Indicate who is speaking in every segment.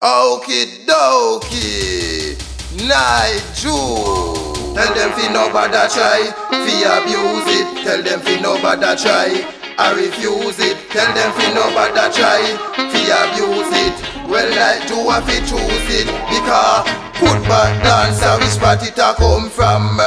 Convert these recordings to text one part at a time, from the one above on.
Speaker 1: Okie dokie, Nigel. Tell them fi nobody try, fi abuse it. Tell them fi nobody try, I refuse it. Tell them fi nobody try, fi abuse it. Well, I do I fi choose it because Put back dancer, which part it a come from?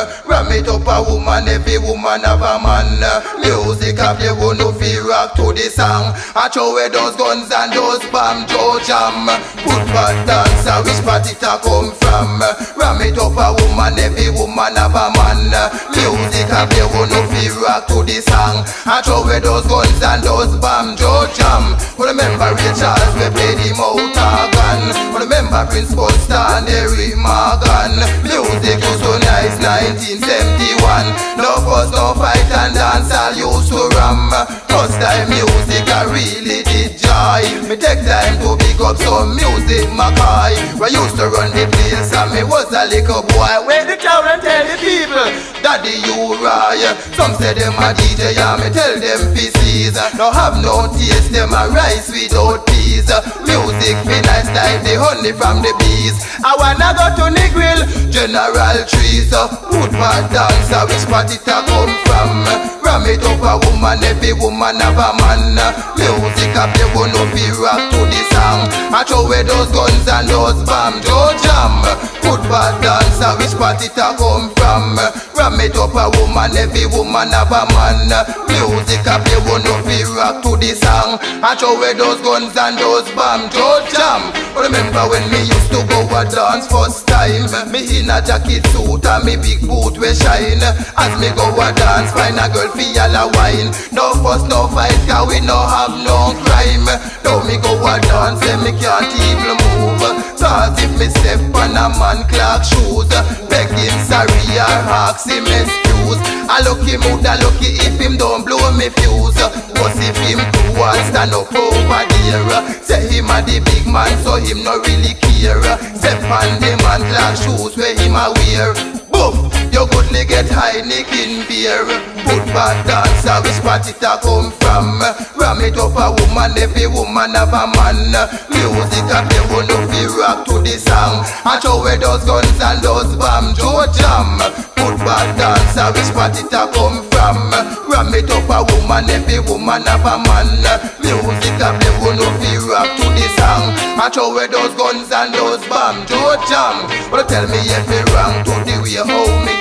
Speaker 1: Ram it up a woman, every woman have a man. Music have you no feel rock to the song. I throw away those guns and those banjo jam. Put back dancer, which part it a come from? Ram it up a woman, every woman have a man. Music have you no feel rock to the song. I throw away those guns and those banjo jam. Remember Ray Charles, we play the motor gun. Remember Prince Buster and Louis Morgan Music was so nice 1971 No fuss, no fight and dance all used to ram. First time music I really did joy Me take time to pick up some music Mackay We used to run the place and me was a little boy. Where the Daddy you Some say them a DJ and me tell them PCs No have no taste them a rice without peas. Music be nice like the honey from the bees. I wanna go to the grill General Trees. Good man dancer Which part it a come from? Ram it up a woman Every woman have a man. Music up you gonna be rock to the song. I throw away those guns and those banjo jam. Good bad dancer Which part it a come from Ram it up a woman Every woman have a man. Music up you gonna be rock to the song. I throw away those guns and those banjo jam. Remember when me used to go a dance first time? Me in a jacket suit and me big boot we shine. As me go a dance find a girl fi all a wine. No fuss no fight cause we no have no crime. Now me go a dance and me can't even move. Cause if me step on a man clock shoes or ask him excuse I lucky mood a lucky if him don't blow me fuse. But if him too hard stand up over there Say him a the big man so him no really care. Step on the man clock shoes where him a wear! You goodly get high nicking beer. Put bad dancer which part it a come from. Ram it up a woman every woman have a man. Music a play one no fi rock to the song. I throw away those guns and those banjo jam. Put bad dancer which part it a come from. Ram it up a woman every woman have a man. Music a play one no fi rock to the song. I throw away those guns and those banjo jam. But tell me if it wrong to the way how me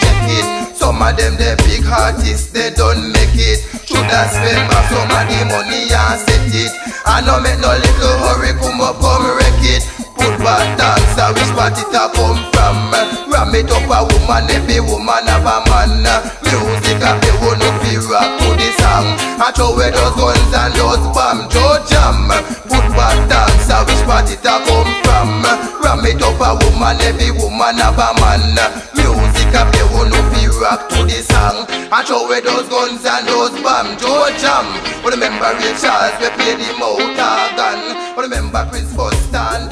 Speaker 1: Some of them they big artists they don't make it. Shoulda spend my some of the money and set it. I no make no little hurry come up come wreck it. Put bad dancer which part it a come from uh, Ram it up a woman every woman have a man uh. Music a play one no fi rock to the song. I throw away those guns and those banjo jam. Put bad dancer which part it a come from uh, Ram it up a woman every woman have a man Music a play the song. I throw away those guns and those banjo jam. But remember Ray Charles we play the motor gun. But remember Prince Buster and